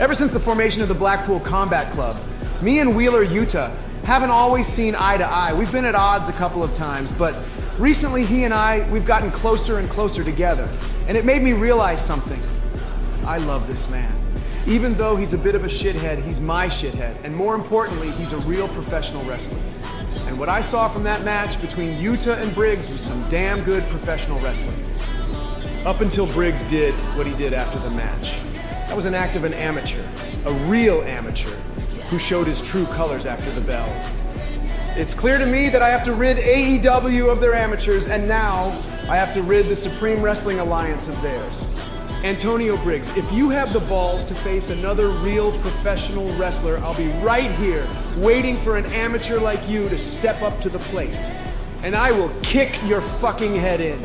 Ever since the formation of the Blackpool Combat Club, me and Wheeler Yuta haven't always seen eye to eye. We've been at odds a couple of times, but recently he and I, we've gotten closer and closer together. And it made me realize something. I love this man. Even though he's a bit of a shithead, he's my shithead. And more importantly, he's a real professional wrestler. And what I saw from that match between Yuta and Briggs was some damn good professional wrestling. Up until Briggs did what he did after the match. That was an act of an amateur, a real amateur, who showed his true colors after the bell. It's clear to me that I have to rid AEW of their amateurs, and now I have to rid the Supreme Wrestling Alliance of theirs. Antonio Briggs, if you have the balls to face another real professional wrestler, I'll be right here waiting for an amateur like you to step up to the plate. And I will kick your fucking head in.